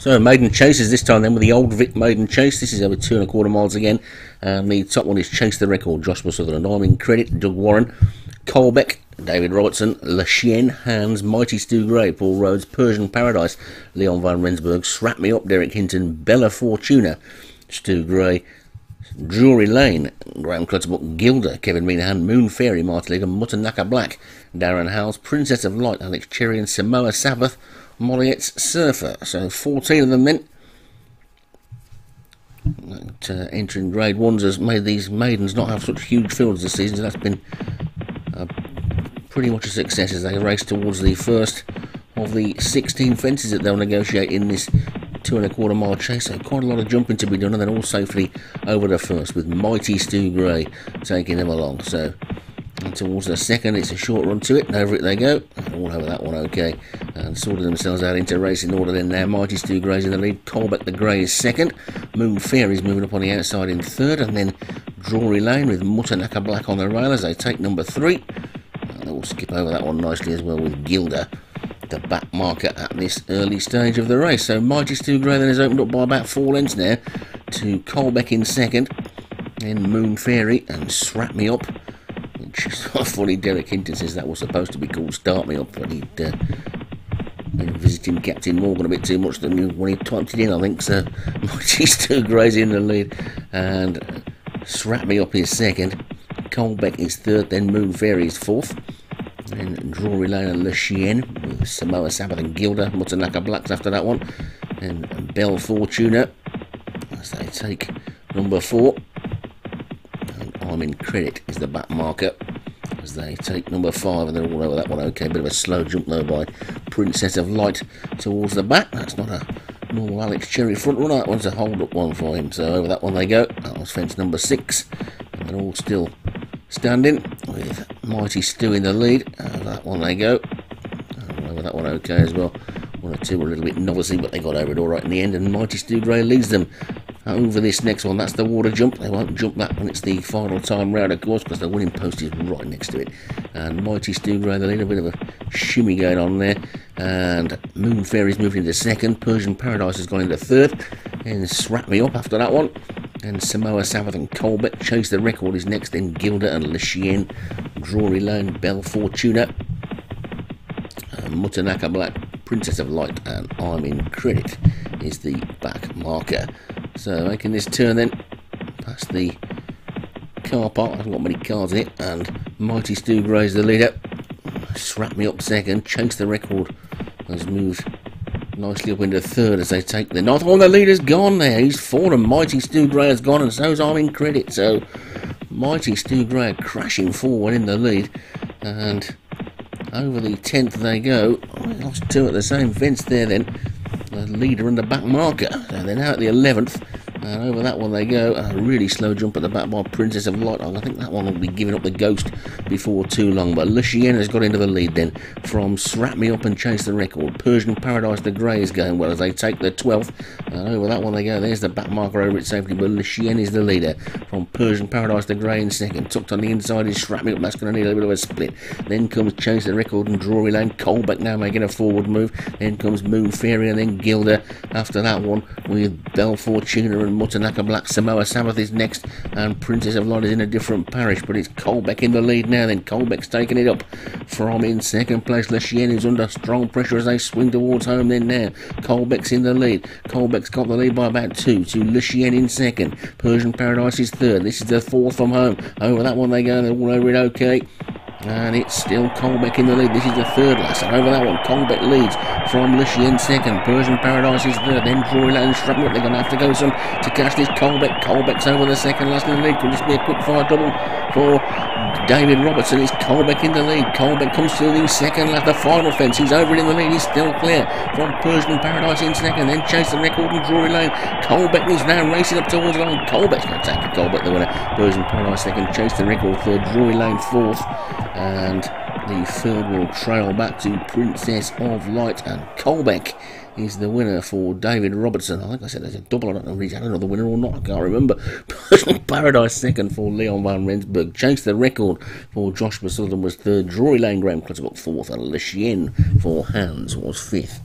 So maiden chases this time then with the old Vic maiden chase. This is over two and a quarter miles again. And the top one is Chase the Record, Joshua Sutherland. I'm in credit, Doug Warren, Colbeck, David Robertson, Le Chien, Hans, Mighty Stu Gray, Paul Rhodes, Persian Paradise, Leon van Rensburg, Srap Me Up, Derek Hinton, Bella Fortuna, Stu Gray, Drury Lane, Graham Clutterbuck, Gilda, Kevin Meanahan, Moon Fairy, Martin and Mutanaka Black, Darren Howes, Princess of Light, Alex Cherry and Samoa Sabbath, Molliette's Surfer. So 14 of them then. That, uh, entering grade ones has made these maidens not have such huge fields this season, so that's been uh, pretty much a success as they race towards the first of the 16 fences that they'll negotiate in this two and a quarter mile chase. So quite a lot of jumping to be done, and then all safely over the first with mighty Stu Gray taking them along. So and towards the second, it's a short run to it, and over it they go. All over that one, okay. And sorted themselves out into racing order then there. Mighty Stu Gray's in the lead. Colbeck the Grey is second. Moon Fairy's moving up on the outside in third, and then Drury Lane with Mutanaka Black on the rail as they take number three. And they will skip over that one nicely as well with Gilda, the back marker at this early stage of the race. So Mighty Stu Gray then has opened up by about four lengths now to Colbeck in second. Then Moon Fairy and Srap Me Up funny Derek Hinton says that was supposed to be called Start Me Up, but he'd uh, been visiting Captain Morgan a bit too much than when he typed it in, I think. So Mighty Stu Gray's in the lead, and Srap Me Up is second. Colbeck is third, then Moon Fairy is fourth. Then Drury Lane and Le Chien with Samoa Sabbath and Gilda, Mutanaka Blacks after that one. And Bell Fortuna as they take number four. Credit is the back marker as they take number five and they're all over that one okay bit of a slow jump though by Princess of Light towards the back. That's not a normal Alex Cherry front runner. That one's a hold up one for him. So over that one they go. That was fence number six. And they're all still standing with Mighty Stu in the lead. Over that one they go. Over that one okay as well. One or two were a little bit novice but they got over it all right in the end. And Mighty Stu Gray leads them over this next one. That's the water jump. They won't jump that when it's the final time round, of course, because the winning post is right next to it. And Mighty Stu a bit of a shimmy going on there. And Moon Fairy's moved into second. Persian Paradise has gone into third. And Srap Me Up after that one. And Samoa Sabbath and Colbeck chase the record is next. Then Gilda and Le Chien, Drury Lane, Belle Fortuna, Mutanaka Black, Princess of Light, and I'm in credit is the back marker. So making this turn then past the car park, I haven't got many cars in it, and Mighty Stu Gray's the leader. Srap me up second, chase the record, has moved nicely up into third as they take the ninth. Oh, the leader's gone there. He's four, and Mighty Stu Gray has gone, and so's I'm in credit. So Mighty Stu Gray crashing forward in the lead, and over the tenth they go. Oh, lost two at the same fence there then the leader and the back marker. So they're now at the 11th. And over that one they go. A really slow jump at the back by Princess of Light. I think that one will be giving up the ghost before too long. But Le Chien has got into the lead then from Srap Me Up and Chase the Record. Persian Paradise the Grey is going well as they take the 12th. And over that one they go. There's the back marker over it safely. But Luciana is the leader from Persian Paradise the Grey in second. Tucked on the inside is Up. That's going to need a little bit of a split. Then comes Chase the Record and Drury Lane. Colbeck now making a forward move. Then comes Moon Fairy and then Gilda after that one with Belle Fortuna and Mutanaka Black Samoa Sabbath is next, and Princess of Light is in a different parish, but it's Colbeck in the lead now. Then Colbeck's taking it up from in second place. Le Chien is under strong pressure as they swing towards home. Then now Colbeck's in the lead. Got the lead by about two to Le Chien in second. Persian Paradise is third. This is the fourth from home. Over that one they go. They're all over it okay. And it's still Colbeck in the lead. This is the third last. And over that one, Colbeck leads from Le Chien second. Persian Paradise is third. Then Drury Lane struggling. They're going to have to go some to catch this Colbeck. Colbeck's over the second last in the lead. Could this be a quick fire double for David Robertson? It's Colbeck in the lead. Colbeck comes through the second last. The final fence. He's over in the lead. He's still clear from Persian Paradise in second. Then chase the record and Drury Lane. Colbeck is now racing up towards the line. Colbeck's going to take it. Colbeck the winner. Persian Paradise second. Chase the record third. Drury Lane fourth and the field will trail back to Princess of Light and Colbeck is the winner for David Robertson. I think I said there's a double. I don't know if he's had another winner or not. I can't remember. Paradise second for Leon van Rensburg. Chased the record for Joshua Sutherland was third. Drury Lane Graham Clutterbuck fourth. And Le Chien for Hans was fifth.